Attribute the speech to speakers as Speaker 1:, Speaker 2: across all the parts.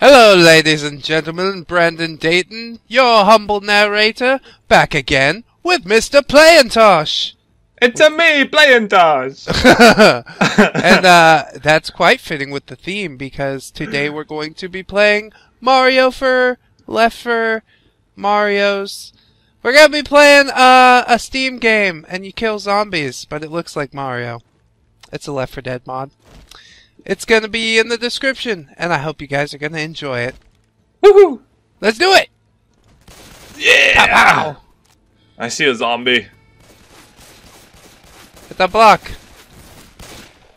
Speaker 1: Hello, ladies and gentlemen. Brandon Dayton, your humble narrator, back again with Mr. Playintosh.
Speaker 2: It's a me Playintosh.
Speaker 1: and uh, that's quite fitting with the theme because today we're going to be playing Mario for Left for Mario's. We're gonna be playing uh, a Steam game, and you kill zombies, but it looks like Mario. It's a Left 4 Dead mod. It's gonna be in the description, and I hope you guys are gonna enjoy it.
Speaker 2: Woohoo!
Speaker 1: Let's do it!
Speaker 2: Yeah!
Speaker 1: Pow!
Speaker 2: I see a zombie.
Speaker 1: Hit that block.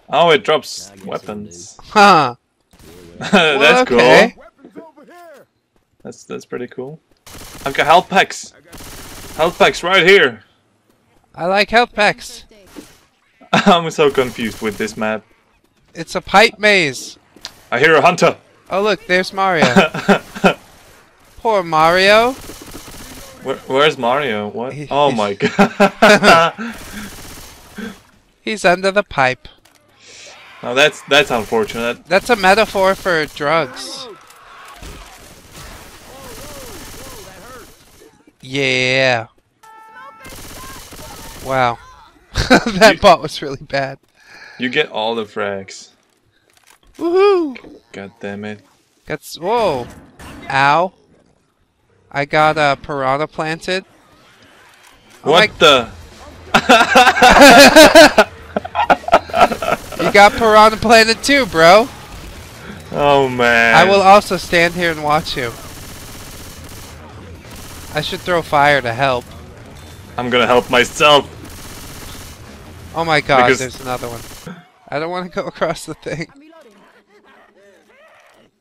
Speaker 2: Oh, it drops weapons.
Speaker 1: Huh.
Speaker 2: that's
Speaker 1: Well, okay.
Speaker 2: cool. That's that's pretty cool. I've got health packs. Health packs right here.
Speaker 1: I like health packs.
Speaker 2: I'm so confused with this map.
Speaker 1: It's a pipe maze.
Speaker 2: I hear a hunter.
Speaker 1: Oh look, there's Mario. Poor Mario.
Speaker 2: Where, where's Mario? What?
Speaker 1: He-
Speaker 2: Oh my god.
Speaker 1: He's under the pipe.
Speaker 2: now that's that's unfortunate.
Speaker 1: That's a metaphor for drugs. Yeah. Wow. that
Speaker 2: You-
Speaker 1: bot was really bad.
Speaker 2: You get all the frags.
Speaker 1: Woohoo!
Speaker 2: God damn it.
Speaker 1: That's whoa. Ow. I got a piranha planted. Oh
Speaker 2: what the?
Speaker 1: You got piranha planted too, bro.
Speaker 2: Oh man.
Speaker 1: I will also stand here and watch you. I should throw fire to help.
Speaker 2: I'm gonna help myself.
Speaker 1: Oh my god,
Speaker 2: Because-
Speaker 1: there's another one. I don't want to go across the thing.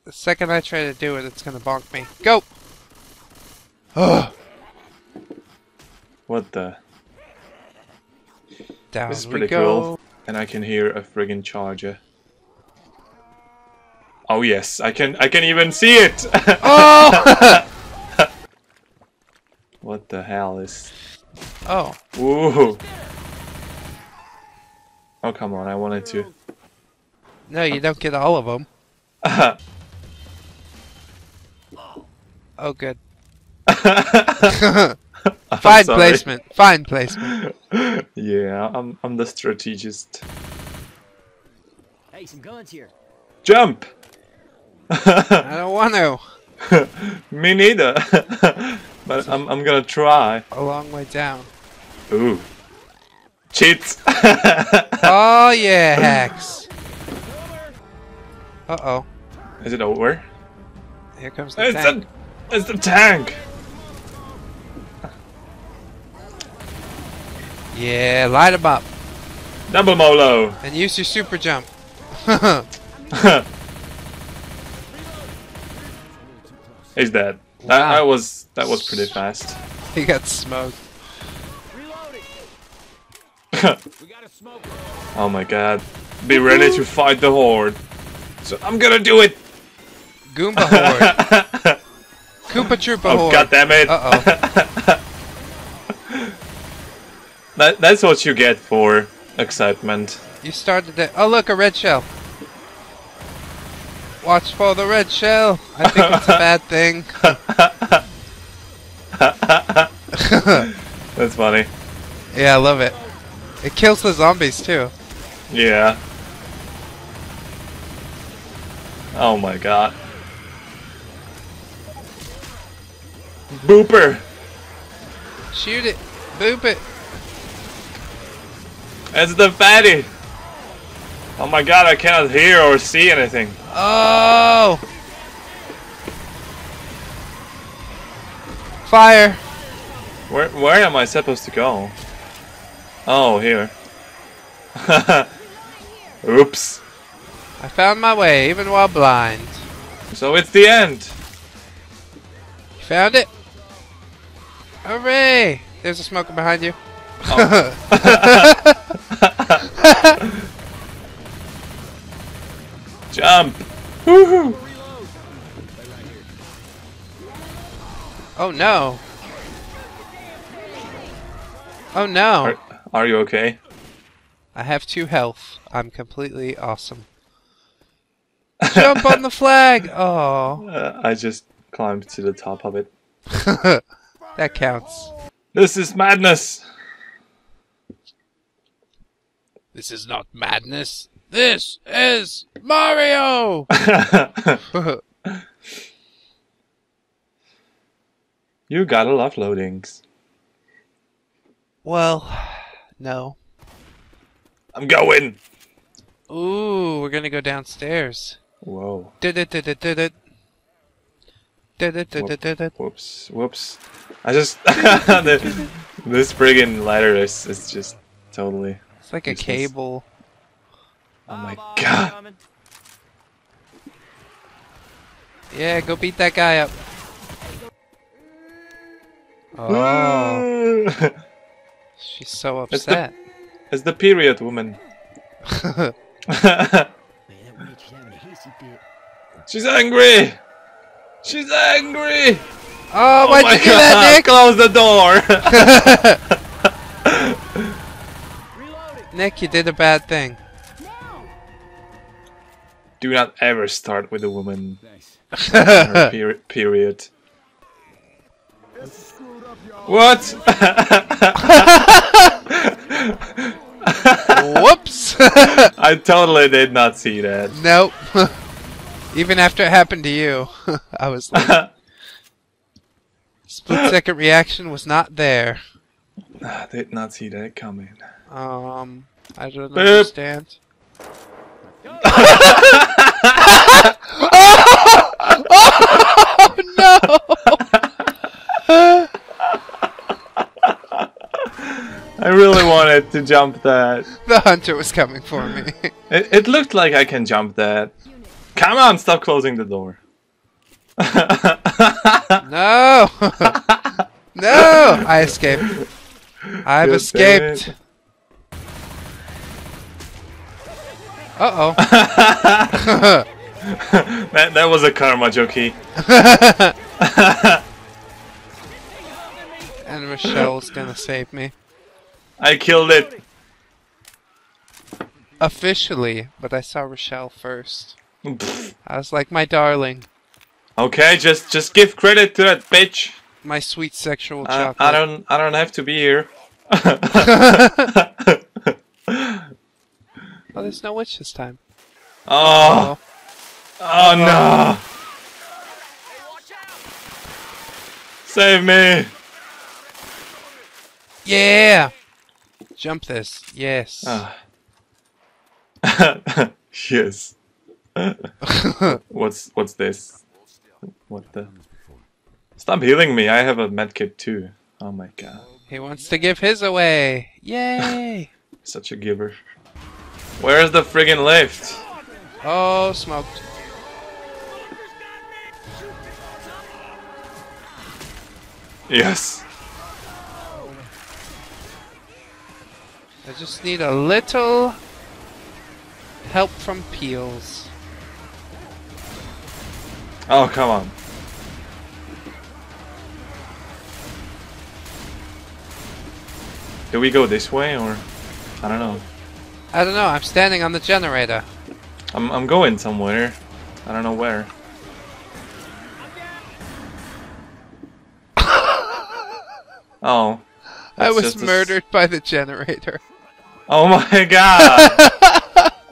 Speaker 1: The second I try to do it, it's gonna bonk me. Go! Ugh.
Speaker 2: What the?
Speaker 1: Down
Speaker 2: This is
Speaker 1: we
Speaker 2: pretty
Speaker 1: go.
Speaker 2: cool. And I can hear a friggin' charger. Oh yes, I can I can even see it!
Speaker 1: Oh!
Speaker 2: what the hell is
Speaker 1: oh,
Speaker 2: Ooh. Oh come on, I wanted to.
Speaker 1: no, you don't get all of them. Oh, good. Fine
Speaker 2: sorry.
Speaker 1: placement. Fine placement.
Speaker 2: Yeah, I'm I'm the strategist.
Speaker 3: Hey, some guns here.
Speaker 2: Jump!
Speaker 1: I don't want to.
Speaker 2: Me neither. but I'm I'm gonna try.
Speaker 1: A long way down.
Speaker 2: Ooh. Cheats!
Speaker 1: Oh, yeah, hacks. Uh oh.
Speaker 2: Is it over?
Speaker 1: Here comes the
Speaker 2: It's
Speaker 1: tank.
Speaker 2: a it's the tank!
Speaker 1: Yeah, light him up.
Speaker 2: Double molo!
Speaker 1: And use your super jump.
Speaker 2: He's dead. That, that was that was pretty fast.
Speaker 1: he got smoked.
Speaker 3: Reloading. We got a smoker.
Speaker 2: oh my god. Be ready to fight the horde. So I'm gonna do it!
Speaker 1: Goomba horde. Koopa Troopa
Speaker 2: Oh
Speaker 1: horde.
Speaker 2: god damn it!
Speaker 1: Uh oh.
Speaker 2: That, that's what you get for excitement.
Speaker 1: You started it. Oh, look, a red shell. Watch for the red shell. I think it's a bad thing.
Speaker 2: That's funny.
Speaker 1: yeah, I love it. It kills the zombies too.
Speaker 2: Yeah. Oh my god. Booper!
Speaker 1: Shoot it. Boop it.
Speaker 2: It's the fatty! Oh my god, I cannot hear or see anything.
Speaker 1: Oh! Fire.
Speaker 2: Where where am I supposed to go? Oh, here. Oops.
Speaker 1: I found my way, even while blind.
Speaker 2: So it's the end.
Speaker 1: You found it? Hooray! There's a smoker behind you.
Speaker 2: Jump! Woohoo!
Speaker 1: Oh no. Oh no.
Speaker 2: Are, are you okay?
Speaker 1: I have two health. I'm completely awesome. Jump on the flag! Oh,
Speaker 2: Uh, I just climbed to the top of it.
Speaker 1: that counts.
Speaker 2: This is madness!
Speaker 1: This is not madness. This is Mario!
Speaker 2: you gotta love loadings.
Speaker 1: well, no.
Speaker 2: I'm going!
Speaker 1: Ooh, we're gonna go downstairs.
Speaker 2: Whoa. Whoops. Whoops. I just. the- this friggin' ladder is, is just totally.
Speaker 1: It's like a cable.
Speaker 2: Oh my god.
Speaker 1: Yeah, go beat that guy up. Oh, she's so
Speaker 2: It's the-
Speaker 1: upset.
Speaker 2: it's the period woman.
Speaker 3: Man, that witch is having a hissy fit.
Speaker 2: She's angry! She's angry!
Speaker 1: oh,
Speaker 2: Oh
Speaker 1: why'd
Speaker 2: my
Speaker 1: you do that, Nick?
Speaker 2: Close the door!
Speaker 1: Nick, you did a bad thing.
Speaker 2: Do not ever start with a woman.
Speaker 3: Thanks.
Speaker 2: Her peri- period. What?
Speaker 1: Whoops!
Speaker 2: I totally did not see that.
Speaker 1: nope. Even after it happened to you, I was like, split second reaction was not there.
Speaker 2: I did not see that coming.
Speaker 1: Um, I don't
Speaker 2: Boop.
Speaker 1: understand.
Speaker 2: I really wanted to jump that.
Speaker 1: The hunter was coming for me.
Speaker 2: It, it looked like I can jump that. Come on, stop closing the door.
Speaker 1: no! no! I escaped. I've escaped. Uh oh.
Speaker 2: That, that was a karma jockey.
Speaker 1: and Michelle's gonna save me.
Speaker 2: I killed it.
Speaker 1: Officially, but I saw Rochelle first. I was like, my darling,
Speaker 2: okay, just just give credit to that bitch.
Speaker 1: my sweet sexual
Speaker 2: I,
Speaker 1: chocolate.
Speaker 2: I don't I don't have to be here.
Speaker 1: Oh, there's no witch this time.
Speaker 2: Oh, oh no! Save me!
Speaker 1: Yeah! Jump this. Yes.
Speaker 2: Ah. yes. what's what's this? What the? Stop healing me! I have a medkit too. Oh my god,
Speaker 1: He wants to give his away. Yay!
Speaker 2: such a giver. Where's the friggin' lift?
Speaker 1: oh, smoked.
Speaker 2: Yes.
Speaker 1: I just need a little help from Peels.
Speaker 2: Oh come on. Do we go this way or? I don't know.
Speaker 1: I don't know, I'm standing on the generator.
Speaker 2: I'm I'm going somewhere. I don't know where. Oh.
Speaker 1: I was
Speaker 2: just a s-
Speaker 1: murdered by the generator.
Speaker 2: Oh my god!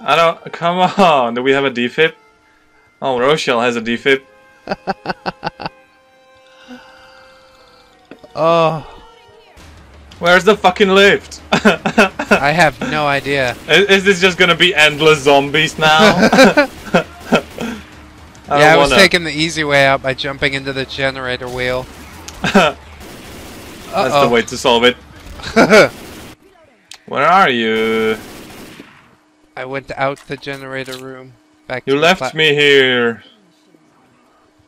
Speaker 2: I don't. Come on. Do we have a defib? Oh, Rochelle has a defib.
Speaker 1: Oh,
Speaker 2: Where's the fucking lift?
Speaker 1: I have no idea.
Speaker 2: is, is this just gonna be endless zombies now? I
Speaker 1: yeah, I was
Speaker 2: wanna-
Speaker 1: taking the easy way out by jumping into the generator wheel.
Speaker 2: That's
Speaker 1: Uh-oh.
Speaker 2: the way to solve it. Where are you?
Speaker 1: I went out the generator room. Back
Speaker 2: You
Speaker 1: to
Speaker 2: left me here.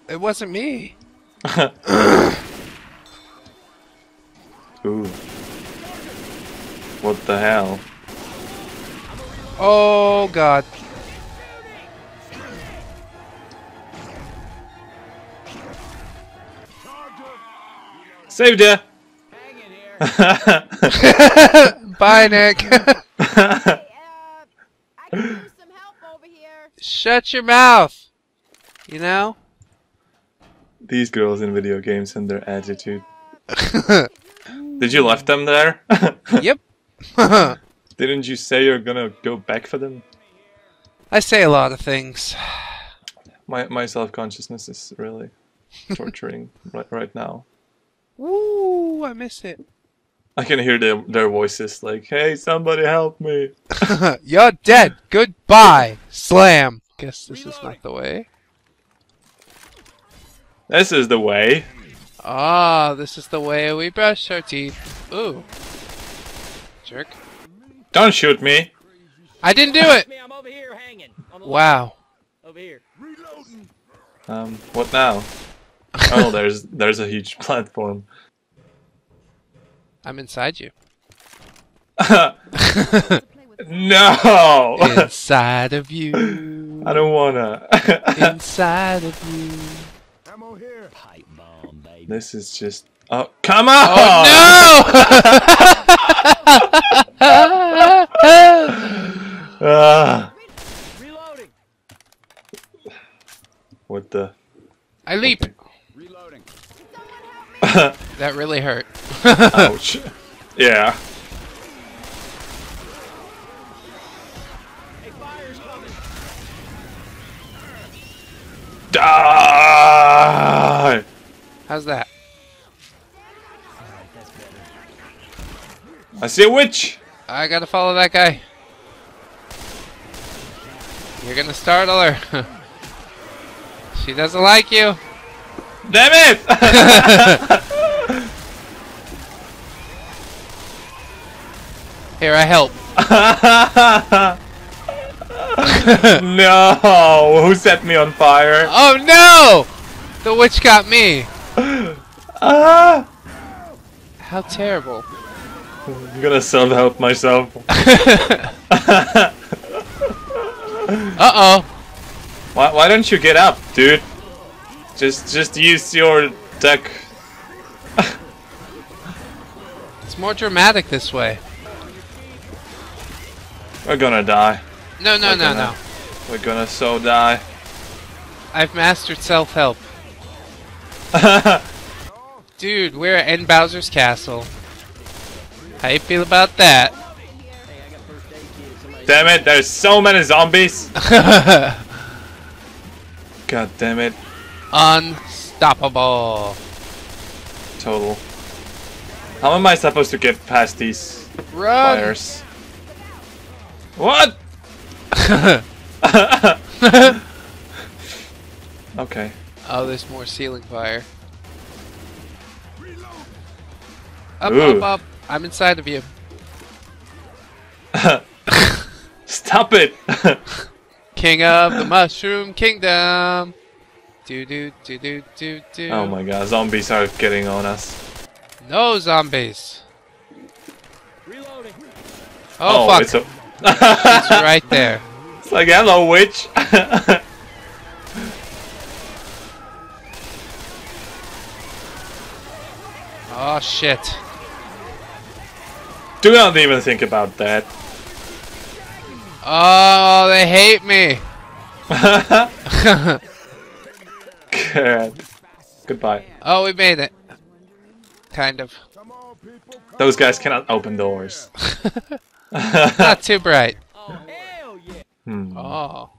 Speaker 1: It wasn't me.
Speaker 2: Ooh. What the hell?
Speaker 1: Oh god.
Speaker 2: Saved ya!
Speaker 3: Hang in here.
Speaker 1: Bye, Nick.
Speaker 4: Uh, I can use some help over here.
Speaker 1: shut your mouth. You know?
Speaker 2: These girls in video games and their attitude. Did you left them there?
Speaker 1: yep.
Speaker 2: Didn't you say you're gonna go back for them?
Speaker 1: I say a lot of things.
Speaker 2: My my self consciousness is really torturing right right now.
Speaker 1: Woo, I miss it.
Speaker 2: I can hear their their voices like, "Hey, somebody help me!"
Speaker 1: You're dead. Goodbye. Slam. Guess this is not the way.
Speaker 2: This is the way.
Speaker 1: Ah, this is the way we brush our teeth. Ooh. Jerk.
Speaker 2: Don't shoot me.
Speaker 1: I didn't do it.
Speaker 3: Me, I'm over here hanging.
Speaker 1: Wow.
Speaker 3: Over here.
Speaker 2: Um, what now? oh, there's there's a huge platform.
Speaker 1: I'm inside you.
Speaker 2: no,
Speaker 1: Inside of you.
Speaker 2: I don't wanna.
Speaker 1: Inside of you. Ammo here.
Speaker 3: Pipe bomb, baby.
Speaker 2: this is just. Oh, come on!
Speaker 1: Oh no!
Speaker 2: Ah,
Speaker 3: Reloading.
Speaker 2: what the?
Speaker 1: I leap. That really hurt.
Speaker 2: Ouch. Yeah.
Speaker 3: Hey, fire's coming.
Speaker 2: Die!
Speaker 1: How's that?
Speaker 3: Alright, that's better.
Speaker 2: I see a witch.
Speaker 1: I gotta follow that guy. You're gonna startle her. she doesn't like you.
Speaker 2: Damn it!
Speaker 1: Here, I help.
Speaker 2: no! Who set me on fire?
Speaker 1: Oh no! The witch got me.
Speaker 2: Ah!
Speaker 1: How terrible.
Speaker 2: I'm gonna self help myself.
Speaker 1: Uh oh.
Speaker 2: Why, why don't you get up, dude? Just just use your deck.
Speaker 1: It's more dramatic this way.
Speaker 2: We're gonna die.
Speaker 1: No, no,
Speaker 2: We're
Speaker 1: no,
Speaker 2: gonna-
Speaker 1: no.
Speaker 2: We're gonna so die.
Speaker 1: I've mastered self help. Dude, we're in Bowser's castle. How you feel about that?
Speaker 3: Hey, I got first aid kit. Somebody.
Speaker 2: damn it! There's so many zombies. God damn it!
Speaker 1: Unstoppable.
Speaker 2: Total. How am I supposed to get past these
Speaker 1: Run!
Speaker 2: fires? What? okay.
Speaker 1: Oh, there's more ceiling fire. Up,
Speaker 2: Ooh.
Speaker 1: up, up. I'm inside of you.
Speaker 2: Stop it!
Speaker 1: King of the Mushroom Kingdom. Do do do do do do.
Speaker 2: oh my god, zombies are getting on us.
Speaker 1: No zombies.
Speaker 3: Reloading.
Speaker 1: Oh, fuck.
Speaker 2: It's,
Speaker 1: right there.
Speaker 2: it's like, hello, witch!
Speaker 1: Oh shit.
Speaker 2: Do not even think about that.
Speaker 1: Oh, they hate me.
Speaker 2: God. Goodbye.
Speaker 1: Oh, we made it. Kind of.
Speaker 2: Those guys cannot open doors.
Speaker 1: Not too bright.
Speaker 3: Oh, hell yeah.
Speaker 2: Hmm.
Speaker 1: Oh.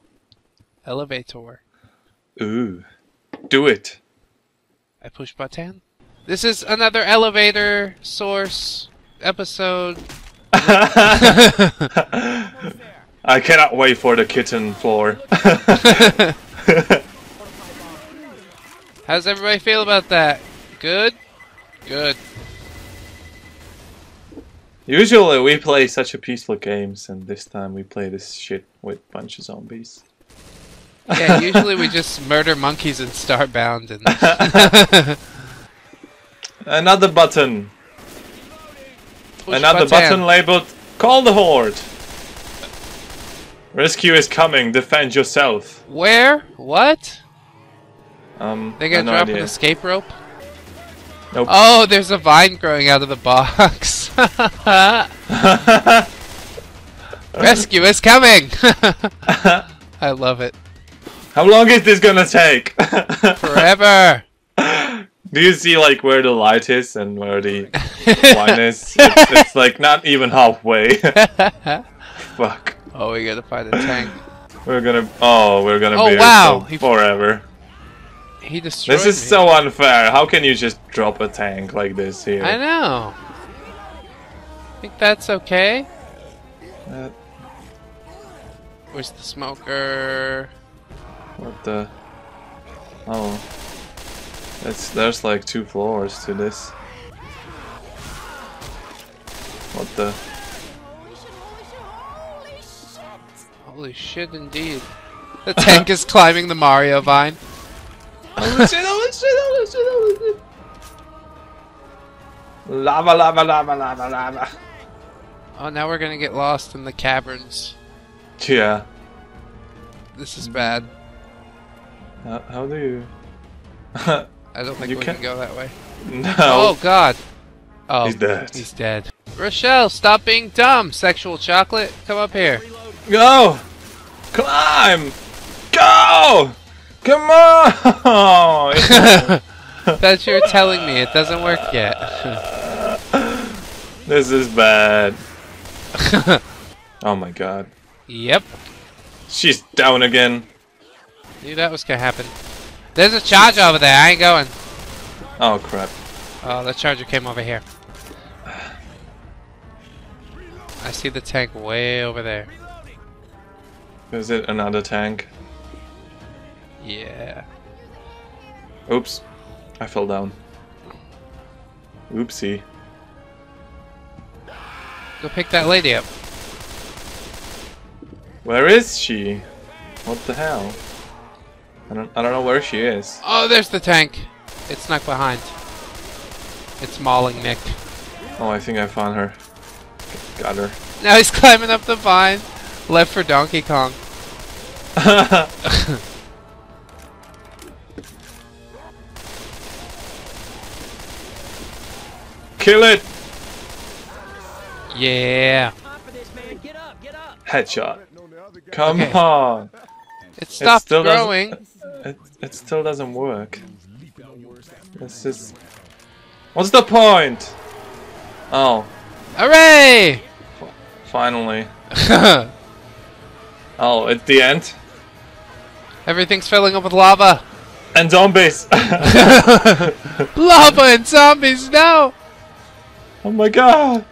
Speaker 1: Elevator.
Speaker 2: Ooh. Do it.
Speaker 1: I push button. This is another elevator source episode.
Speaker 2: I cannot wait for the kitten floor.
Speaker 1: How's everybody feel about that? Good? Good.
Speaker 2: Usually we play such a peaceful games, and this time we play this shit with bunch of zombies.
Speaker 1: Yeah, usually we just murder monkeys in Starbound and
Speaker 2: Another button.
Speaker 1: push
Speaker 2: Another button labeled "Call the Horde." Rescue is coming. Defend yourself.
Speaker 1: Where? What?
Speaker 2: Um,
Speaker 1: They gonna
Speaker 2: no
Speaker 1: drop
Speaker 2: idea.
Speaker 1: an escape rope?
Speaker 2: Nope.
Speaker 1: Oh, there's a vine growing out of the box. Rescue is coming! I love it.
Speaker 2: How long is this gonna take?
Speaker 1: Forever.
Speaker 2: Do you see like where the light is and where the wine is? It's, it's like not even halfway. Fuck.
Speaker 1: oh, we gotta find a tank.
Speaker 2: We're gonna. Oh, we're gonna
Speaker 1: Oh,
Speaker 2: be here
Speaker 1: wow,
Speaker 2: so
Speaker 1: he-
Speaker 2: forever.
Speaker 1: He destroyed
Speaker 2: This is
Speaker 1: me.
Speaker 2: so unfair. How can you just drop a tank like this here?
Speaker 1: I know. Think that's okay.
Speaker 2: Uh,
Speaker 1: Where's the smoker?
Speaker 2: what the? Oh. It's, there's like two floors to this. What the?
Speaker 1: Holy shit Holy shit, indeed. The tank is climbing the Mario vine.
Speaker 2: Lava, lava, lava, lava, lava.
Speaker 1: Oh, now we're gonna get lost in the caverns.
Speaker 2: Yeah.
Speaker 1: This is bad.
Speaker 2: How, how do you?
Speaker 1: I don't think
Speaker 2: You
Speaker 1: we
Speaker 2: can-
Speaker 1: can go that way.
Speaker 2: no.
Speaker 1: Oh god. Oh,
Speaker 2: He's dead.
Speaker 1: He's dead. Rochelle, stop being dumb. Sexual chocolate, come up here.
Speaker 2: Go! Climb! Go! Come on!
Speaker 1: That's you're telling me. It doesn't work yet.
Speaker 2: this is bad. Oh my god.
Speaker 1: yep.
Speaker 2: She's down again.
Speaker 1: Knew that was gonna happen. There's a charger over there. I ain't going.
Speaker 2: Oh crap.
Speaker 1: Oh, the charger came over here. I see the tank way over there.
Speaker 2: Is it another tank?
Speaker 1: Yeah.
Speaker 2: Oops. I fell down. Oopsie.
Speaker 1: Go pick that lady up.
Speaker 2: Where is she? What the hell? I don't I don't know where she is.
Speaker 1: Oh, there's the tank. It's snuck behind. It's mauling Nick.
Speaker 2: Oh I think I found her. Got her.
Speaker 1: Now he's climbing up the vine. Left for Donkey Kong.
Speaker 2: Kill it!
Speaker 1: Yeah.
Speaker 3: Time for this, man. Get up, get up.
Speaker 2: Headshot. Come
Speaker 1: Okay.
Speaker 2: on!
Speaker 1: It stopped
Speaker 2: still doesn't-
Speaker 1: growing.
Speaker 2: It, it still doesn't work. This is. What's the point? Oh,
Speaker 1: Hooray!
Speaker 2: finally. Oh, it's the end?
Speaker 1: Everything's filling up with lava.
Speaker 2: And zombies!
Speaker 1: Lava and zombies, no!
Speaker 2: Oh my god!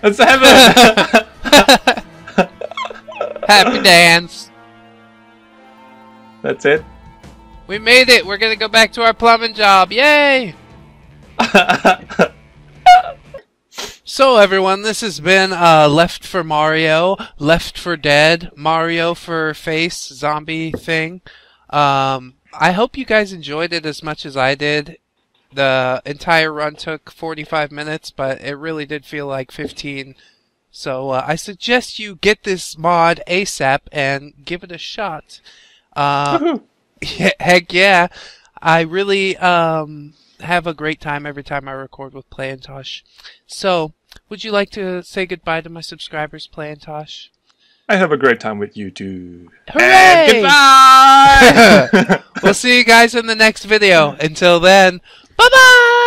Speaker 2: That's heaven!
Speaker 1: Happy dance.
Speaker 2: That's it?
Speaker 1: We made it. We're gonna go back to our plumbing job. Yay! So everyone, this has been uh, Left for Mario, Left for Dead, Mario for Face zombie thing. Um, I hope you guys enjoyed it as much as I did. The entire run took 45 minutes, but it really did feel like 15. So uh, I suggest you get this mod ASAP and give it a shot. Uh, heck yeah. I really um, have a great time every time I record with Playintosh. So, would you like to say goodbye to my subscribers, Playintosh?
Speaker 2: I have a great time with you too.
Speaker 1: Hooray!
Speaker 2: And goodbye!
Speaker 1: we'll see you guys in the next video. Until then, 拜拜。